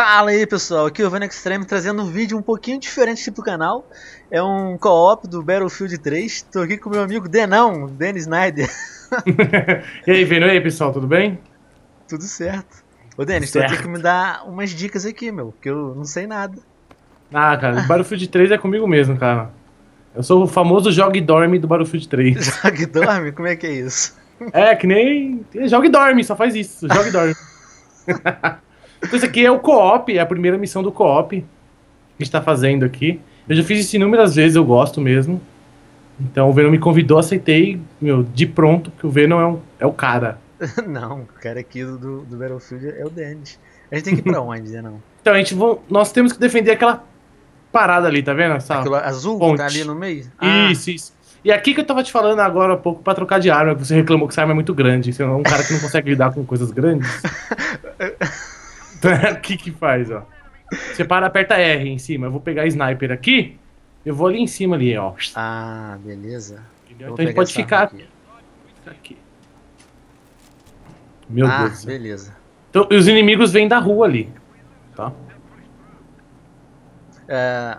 Fala aí pessoal, aqui é o Venom Extreme trazendo um vídeo um pouquinho diferente aqui pro canal. É um co-op do Battlefield 3. Tô aqui com meu amigo Denão, Danny Snyder. e aí, Venom, e aí pessoal, tudo bem? Tudo certo. Ô Denis, tu vai ter que me dar umas dicas aqui, meu, porque eu não sei nada. Ah, cara, o Battlefield 3 é comigo mesmo, cara. Eu sou o famoso joga e dorme do Battlefield 3. Joga e dorme? Como é que é isso? É, que nem. Joga e dorme, só faz isso. Joga e dorme. Então, isso aqui é o co-op, é a primeira missão do co-op que a gente tá fazendo aqui. Eu já fiz isso inúmeras vezes, eu gosto mesmo. Então o Venom me convidou, aceitei, meu, de pronto, que o Venom é, um, é o cara. não, o cara aqui do, do Battlefield é o Dennis. A gente tem que ir pra onde, né, não? Então, a gente vão, nós temos que defender aquela parada ali, tá vendo? Essa Aquilo azul ponte. tá ali no meio? Isso, ah. isso. E aqui que eu tava te falando agora há pouco pra trocar de arma, que você reclamou que essa arma é muito grande. Você é um cara que não consegue lidar com coisas grandes. o que que faz, ó? Você para, aperta R em cima. Eu vou pegar sniper aqui. Eu vou ali em cima ali, ó. Ah, beleza. Então a gente pode ficar aqui. aqui. Meu ah, Deus. beleza. Então, os inimigos vêm da rua ali. Tá? É,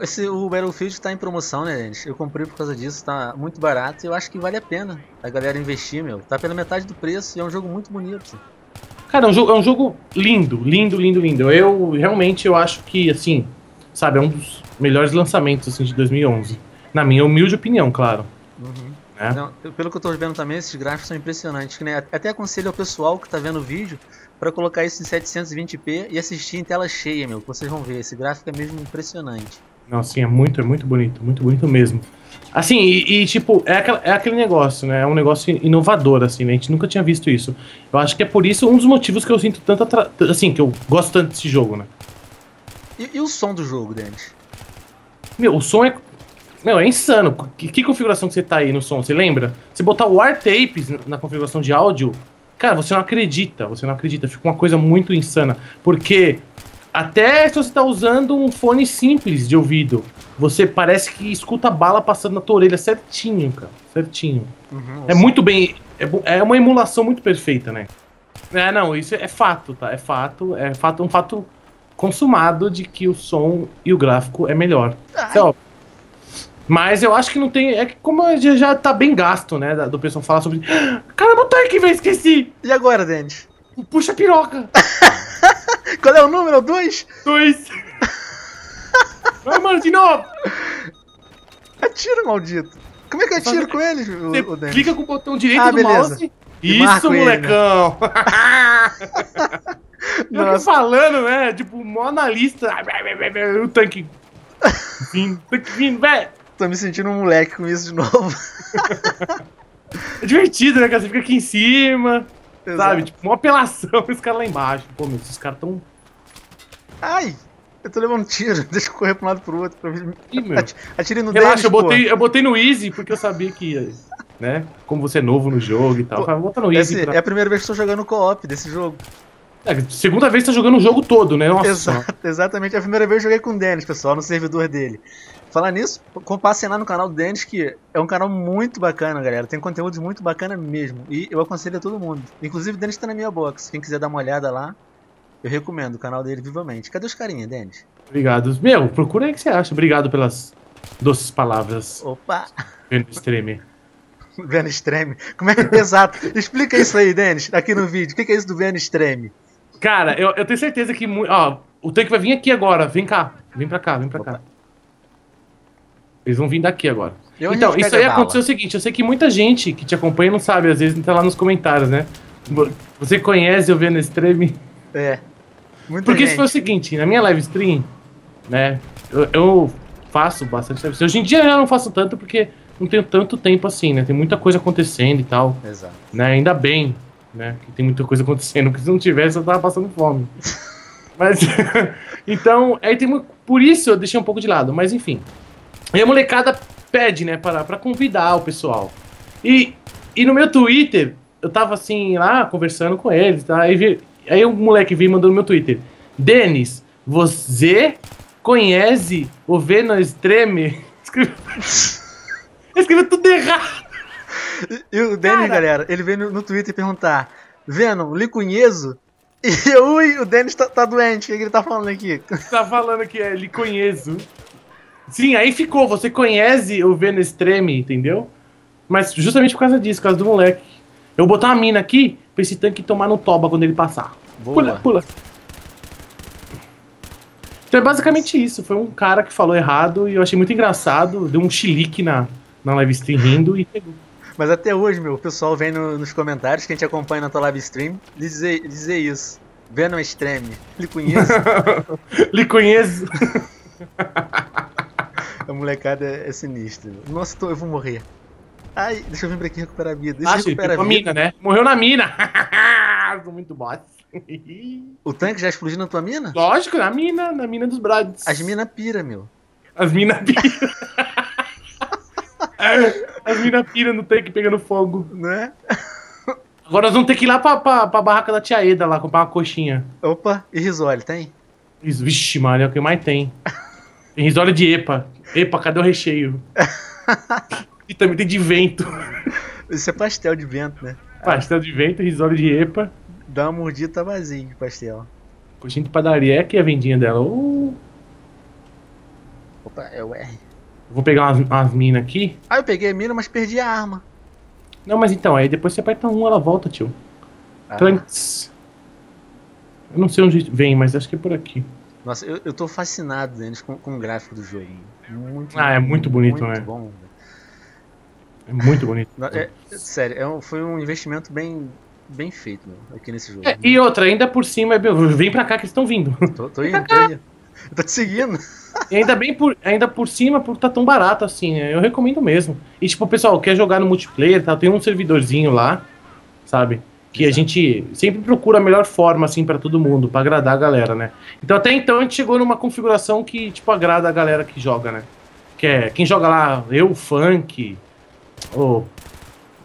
esse, o Battlefield está em promoção, né, gente? Eu comprei por causa disso, tá muito barato e eu acho que vale a pena a galera investir, meu. Tá pela metade do preço e é um jogo muito bonito. Cara, é um jogo, é um jogo lindo, lindo, lindo, lindo. Eu realmente eu acho que, assim, sabe, é um dos melhores lançamentos assim, de 2011. Na minha humilde opinião, claro. Uhum. É? Não, pelo que eu tô vendo também, esses gráficos são impressionantes. Né? Até aconselho ao pessoal que tá vendo o vídeo para colocar isso em 720p e assistir em tela cheia, meu. Que vocês vão ver. Esse gráfico é mesmo impressionante. Não, sim, é muito, é muito bonito, muito bonito mesmo. Assim, e, e, tipo, é, aquela, é aquele negócio, né? É um negócio inovador, assim, né? A gente nunca tinha visto isso. Eu acho que é por isso um dos motivos que eu sinto tanto. Assim, que eu gosto tanto desse jogo, né? E, e o som do jogo, Dennis? Meu, o som é. Meu, é insano. Que, que, configuração que você tá aí no som? Você lembra? Você botar o War Tapes na configuração de áudio, cara, você não acredita. Você não acredita. Fica uma coisa muito insana. Porque até se você tá usando um fone simples de ouvido, você parece que escuta a bala passando na tua orelha certinho, cara. Certinho. Uhum, é muito bem. É, é uma emulação muito perfeita, né? É, não, isso é fato, tá? É fato. É fato, um fato consumado de que o som e o gráfico é melhor. Então, mas eu acho que não tem. É que como já, já tá bem gasto, né? Do pessoal falar sobre. Cara, botou aqui, velho, esqueci! E agora, Dente? Puxa a piroca! Qual é o número? Dois? Dois. Vai, mano, de novo. Atira, maldito. Como é que eu atiro com ele, o, o Clica com o botão direito ah, do beleza. mouse. Isso, molecão. Ele, né? Eu falando, né? Tipo, mó analista. O tanque. Vindo, tanque vindo, velho. Tô me sentindo um moleque com isso de novo. é divertido, né, cara? Você fica aqui em cima. Exato. Sabe? Tipo, uma apelação e os caras lá embaixo. Pô, meu, esses caras tão. Ai! Eu tô levando tiro, deixa eu correr pra um lado pro outro. Pra... Ih, meu. Atire no Relaxa, eu botei, eu botei no easy porque eu sabia que ia, né? Como você é novo no jogo e tal. Pô, Bota no easy. Pra... É a primeira vez que tô jogando co-op desse jogo. É, segunda vez que tá jogando o jogo todo, né? Nossa. Exato, exatamente. É a primeira vez que eu joguei com o Dennis, pessoal, no servidor dele. Falar nisso, passem lá no canal do Dennis, que é um canal muito bacana, galera. Tem conteúdos muito bacana mesmo. E eu aconselho a todo mundo. Inclusive, o Dennis tá na minha box. Quem quiser dar uma olhada lá, eu recomendo o canal dele vivamente. Cadê os carinha, Dennis? Obrigado. Meu, procura aí o que você acha. Obrigado pelas doces palavras. Opa! Vendo Extreme. Vendo Extreme. Como é que é exato? Explica isso aí, Dennis, aqui no vídeo. O que é isso do Vendo Extreme? Cara, eu, eu tenho certeza que. Ó, o tanque vai vir aqui agora. Vem cá. Vem pra cá, vem pra Opa. cá. Eles vão vir daqui agora. então, isso aí aconteceu o seguinte: eu sei que muita gente que te acompanha não sabe, às vezes tá lá nos comentários, né? Você conhece o Vendo Extreme? É. Muita Porque gente. isso foi o seguinte: na minha live stream, né? Eu, eu faço bastante live stream. Hoje em dia eu não faço tanto porque não tenho tanto tempo assim, né? Tem muita coisa acontecendo e tal. Exato. Né? Ainda bem, né? Que tem muita coisa acontecendo, porque se não tivesse eu tava passando fome. Mas. então, aí tem. Por isso eu deixei um pouco de lado, mas enfim. E a molecada pede, né, para, para convidar o pessoal. E, e no meu Twitter, eu tava assim, lá, conversando com eles, tá? Vi, aí o moleque veio mandando no meu Twitter: Denis, você conhece o Venom Extreme? Escreveu tudo errado. E o Denis, galera, ele veio no, no Twitter perguntar: Venom, lhe conheço? E ui, o Denis tá, tá doente, o que, que ele tá falando aqui? Tá falando que é, ele conheço. Sim, aí ficou, você conhece o Venom Extreme, entendeu? Mas justamente por causa disso, por causa do moleque. Eu vou botar uma mina aqui pra esse tanque tomar no toba quando ele passar. Boa. Pula, pula. Então é basicamente isso. Foi um cara que falou errado e eu achei muito engraçado. Deu um chilique na, na live stream rindo e pegou. Mas até hoje, meu, o pessoal vem no- nos comentários que a gente acompanha na tua live stream dizer, dizer isso. Venom Extreme. Ele conhece. Lhe conheço. a molecada é, é sinistra. Nossa, eu vou morrer. Ai, deixa eu vir pra aqui recuperar a vida. Deixa que recuperar a vida. mina, né? Morreu na mina. Sou muito boss. O tanque já explodiu na tua mina? Lógico, na mina, na mina dos Brads. As minas pira, meu. As minas pira. As minas pira no tanque pegando fogo. Né? Agora nós vamos ter que ir lá pra, pra, pra barraca da tia Eda lá, comprar uma coxinha. Opa, e risole, tem? Isso, Vixe, Maria, é o que mais tem. Tem risório de epa. Epa, cadê o recheio? e também tem de vento. Isso é pastel de vento, né? Pastel de vento, risório de epa. Dá uma mordida, tá vazio de pastel. Coxinha de padaria, é aqui a vendinha dela. Uh, Opa, é o R. vou pegar umas, umas minas aqui. Ah, eu peguei a mina, mas perdi a arma. Não, mas então, aí depois você aperta um, ela volta, tio. Ah, Trunks. Eu não sei onde vem, mas acho que é por aqui. Nossa, eu, eu tô fascinado, Denis, com, com o gráfico do jogo. Muito Ah, é muito bonito, muito né? bom. É muito bonito. É- é- sério, é um- foi um investimento bem, bem feito meu, aqui nesse jogo. É, e outra, ainda por cima, é vem pra cá que eles estão vindo. Tô, tô indo, tô indo. Eu tô te seguindo. E ainda bem por, ainda por cima, por tá tão barato assim, né? Eu recomendo mesmo. E tipo, pessoal, quer jogar no multiplayer, tá? Tem um servidorzinho lá, sabe? Que a Exato. gente sempre procura a melhor forma, assim, pra todo mundo, pra agradar a galera, né? Então até então a gente chegou numa configuração que, tipo, agrada a galera que joga, né? Que é quem joga lá, eu, Funk, o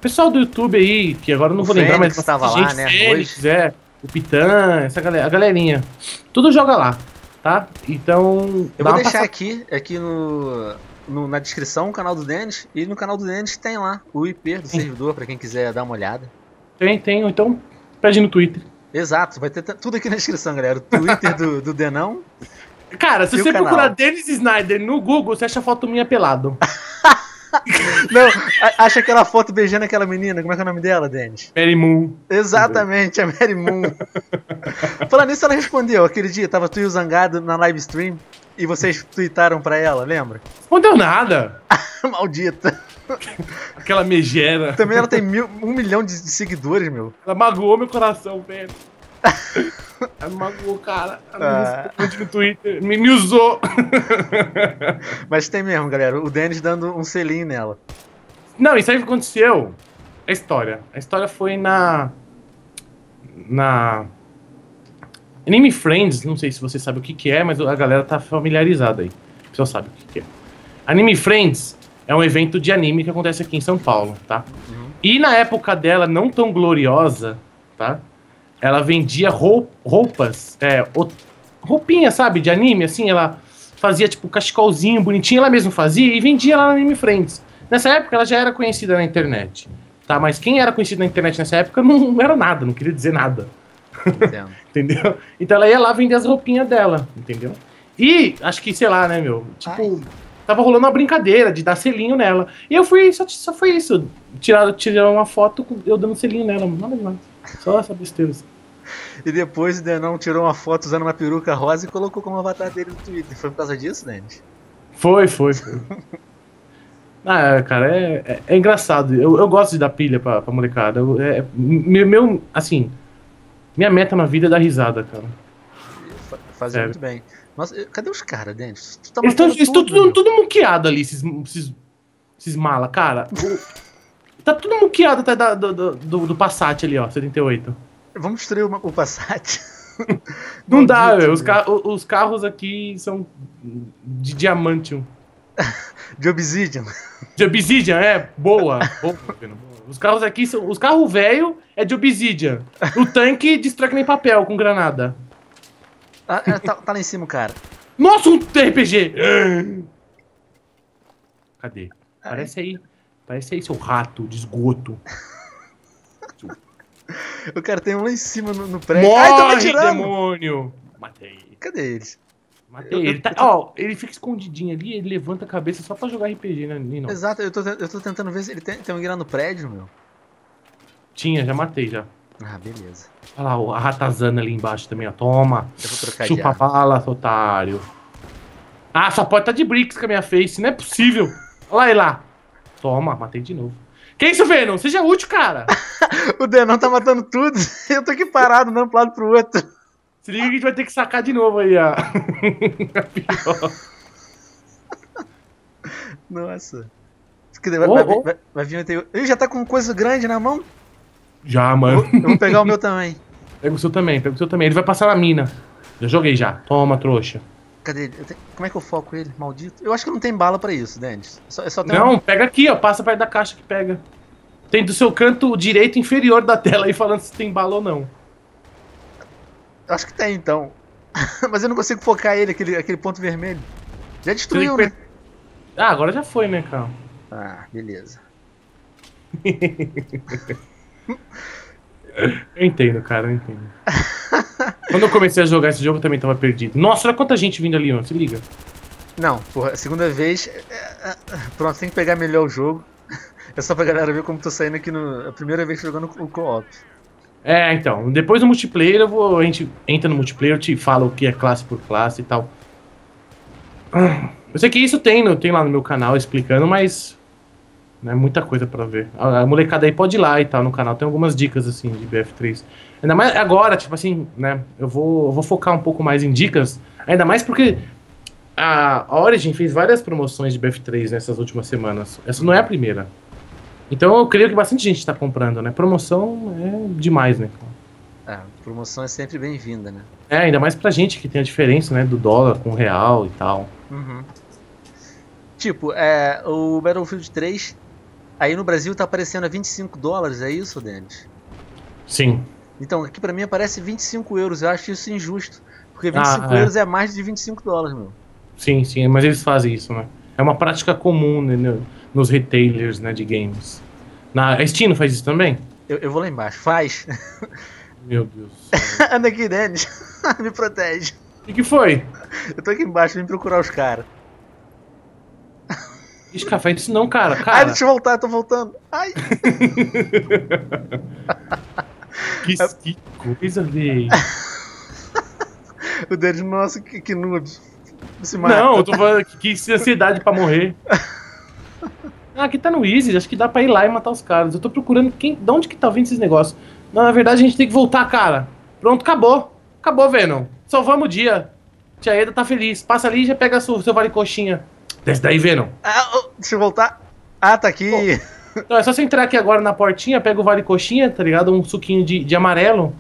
pessoal do YouTube aí, que agora eu não O vou lembrar, mas Fênix tava bastante lá, né, Fênix, é, o Pitan, essa galera, a galerinha. Tudo joga lá, tá? Então. Eu vou deixar passada- aqui, aqui no, no- na descrição o canal do Denis. E no canal do Denis tem lá o IP do Sim. servidor, pra quem quiser dar uma olhada. Tem, tem, ou então pede no Twitter. Exato, vai ter tudo aqui na descrição, galera. O Twitter do, do Denão. Cara, se você canal? procurar Dennis Snyder no Google, você acha foto minha pelado. Não, acha aquela foto beijando aquela menina. Como é que é o nome dela, Denis? Mary Moon. Exatamente, a Mary Moon. Falando nisso, ela respondeu. Aquele dia, tava tu e o Zangado na live stream. E vocês tweetaram pra ela, lembra? Respondeu nada. Maldita. Aquela megera. Também ela tem mil- um milhão de, de seguidores, meu. Ela magoou meu coração, velho. Ela magoou, cara. Ela Ah. me no Twitter. Me, me usou. Mas tem mesmo, galera. O Denis dando um selinho nela. Não, isso aí que aconteceu. É história. A história foi na. Na. Anime Friends, não sei se você sabe o que, que é, mas a galera tá familiarizada aí. O pessoal sabe o que, que é. Anime Friends é um evento de anime que acontece aqui em São Paulo, tá? Uhum. E na época dela, não tão gloriosa, tá? Ela vendia rou- roupas, é, roupinha, sabe, de anime, assim, ela fazia tipo cachecolzinho bonitinho, ela mesma fazia e vendia lá no Anime Friends. Nessa época ela já era conhecida na internet, tá? Mas quem era conhecido na internet nessa época não era nada, não queria dizer nada, entendeu? Então ela ia lá vender as roupinhas dela, entendeu? E acho que, sei lá, né, meu, tipo, tava rolando uma brincadeira de dar selinho nela. E eu fui, só, só foi isso, tirar, tirar uma foto eu dando selinho nela, nada demais. Só essa besteira. E depois o Denão tirou uma foto usando uma peruca rosa e colocou como avatar dele no Twitter. Foi por causa disso, Denis? Foi, foi, foi. Ah, cara, é, é, é engraçado. Eu, eu gosto de dar pilha pra, pra molecada. Eu- é, meu, meu, assim, minha meta na vida é dar risada, cara. Fa- Fazia Sério. muito bem. Nossa, eu- cadê os caras, Denis? Tá Eles estão tudo, tudo, tudo muqueado ali, esses, esses, esses mala, cara. Tá tudo muqueado até da, do, do, do, Passat ali, ó, 78. Vamos destruir o Passat. Não dá, velho. Os, meu. ca- os carros aqui são de diamantium. De Obsidian. De Obsidian, é, boa. boa. Os carros aqui são. Os carros velho é de Obsidian. O tanque destrói que nem papel com granada. Ah, é, tá, tá lá em cima cara. Nossa, um RPG! Cadê? Parece aí. Parece aí, seu rato de esgoto. O cara tem um lá em cima no, no prédio. Morre, Ai, tô me demônio! Matei. Cadê eles? Matei. Eu- ele, tá, ó, ele fica escondidinho ali, ele levanta a cabeça só pra jogar RPG, né? Exato, eu tô, eu tô tentando ver se ele tem, tem alguém lá no prédio, meu. Tinha, já matei já. Ah, beleza. Olha lá, a ratazana ali embaixo também, ó. Toma. Eu vou trocar de Chupa arma. bala, otário. Ah, sua porta tá de bricks com a minha face, não é possível. Olha lá ele lá. Toma, matei de novo. Que isso, Venom? Seja útil, cara. O Denão tá matando tudo. Eu tô aqui parado, andando pro lado pro outro. Se liga que a gente vai ter que sacar de novo aí, ó. A pior. Nossa. Vai, Ô, vai, vai, vai vir outro- Ele já tá com coisa grande na mão? Já, Eu, mano. eu vou pegar o meu também. Pega o seu também, pega o seu também. Ele vai passar na mina. Já joguei já. Toma, trouxa. Cadê ele? Tenho- Como é que eu foco ele? Maldito. Eu acho que não tem bala pra isso, Dennis. Só, só Não, pega aqui, ó. Passa perto da caixa que pega. Tem do seu canto direito inferior da tela aí falando se tem bala ou não. Eu Acho que tem então. Mas eu não consigo focar ele, aquele, aquele ponto vermelho. Já destruiu, né? Ah, agora já foi, né, cara? Ah, beleza. Eu entendo, cara, eu entendo. Quando eu comecei a jogar esse jogo, eu também tava perdido. Nossa, olha quanta gente vindo ali, ó. Se liga. Não, porra, a segunda vez. é, é, é, Pronto, tem que pegar melhor o jogo. É só pra galera ver como tô saindo aqui no. A primeira vez jogando o co-op. É, então. Depois do multiplayer, eu vou, a gente entra no multiplayer, eu te falo o que é classe por classe e tal. Eu sei que isso tem, tem lá no meu canal explicando, mas. Não é muita coisa pra ver. A, a molecada aí pode ir lá e tal no canal. Tem algumas dicas assim de BF3. Ainda mais agora, tipo assim, né? Eu vou, eu vou focar um pouco mais em dicas. Ainda mais porque a Origin fez várias promoções de BF3 nessas últimas semanas. Essa não é a primeira. Então eu creio que bastante gente tá comprando, né? Promoção é demais, né? Ah, promoção é sempre bem-vinda, né? É, ainda mais pra gente que tem a diferença, né, do dólar com o real e tal. Uhum. Tipo, é, o Battlefield 3, aí no Brasil tá aparecendo a 25 dólares, é isso, Denis? Sim. Então, aqui pra mim aparece 25 euros, eu acho isso injusto. Porque 25 Ah, é. euros é mais de 25 dólares, meu. Sim, sim, mas eles fazem isso, né? É uma prática comum né, no- nos retailers, né, de games. Na a Steam faz isso também? Eu, eu vou lá embaixo, faz. Meu Deus. Anda aqui, Denis. Me protege. O que, que foi? Eu tô aqui embaixo, vim procurar os caras. Faz isso não, cara. Ai, Cara, deixa eu voltar, tô voltando. Ai. que, que coisa, velho. O Denis, nossa, que, que noob. Não, eu tô falando que, que ansiedade pra morrer. Ah, aqui tá no Easy, acho que dá pra ir lá e matar os caras. Eu tô procurando quem, de onde que tá vindo esses negócios. Não, na verdade a gente tem que voltar, cara. Pronto, acabou. Acabou, Venom. Salvamos o dia. Tia Eda tá feliz. Passa ali e já pega seu, seu vale coxinha. Desce daí, Venom. Ah, deixa eu voltar. Ah, tá aqui. Então é só você entrar aqui agora na portinha, pega o vale coxinha, tá ligado? Um suquinho de, de amarelo.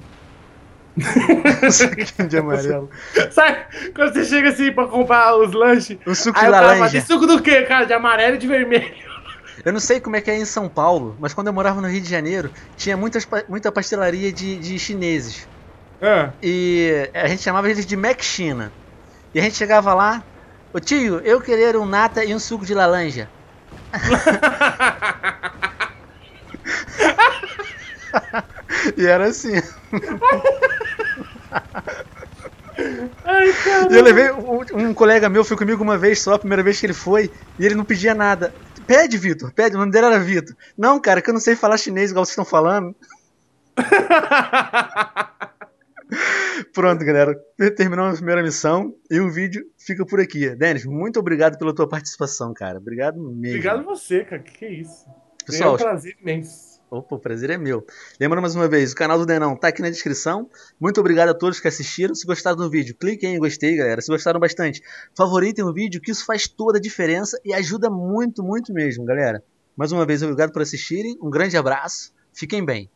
Suquinho de amarelo. Sabe? Quando você chega assim pra comprar os lanches. O suco Aí de o cara fala, laranja. tem suco do quê, cara? De amarelo e de vermelho. Eu não sei como é que é em São Paulo, mas quando eu morava no Rio de Janeiro, tinha muitas, muita pastelaria de, de chineses. Ah. E a gente chamava eles de Mac China. E a gente chegava lá, ô tio, eu queria um nata e um suco de laranja. e era assim. Ai, cara. E eu levei um, um colega meu, foi comigo uma vez só, a primeira vez que ele foi, e ele não pedia nada. Pede, Vitor, pede, o nome dele era Vitor. Não, cara, que eu não sei falar chinês igual vocês estão falando. Pronto, galera. Terminamos a primeira missão e o vídeo fica por aqui. Denis, muito obrigado pela tua participação, cara. Obrigado mesmo. Obrigado você, cara. Que que é isso? Pessoal, é um prazer imenso. Opa, o prazer é meu. Lembrando mais uma vez, o canal do Denão tá aqui na descrição. Muito obrigado a todos que assistiram. Se gostaram do vídeo, cliquem em gostei, galera. Se gostaram bastante, favoritem o vídeo, que isso faz toda a diferença e ajuda muito, muito mesmo, galera. Mais uma vez, obrigado por assistirem. Um grande abraço. Fiquem bem.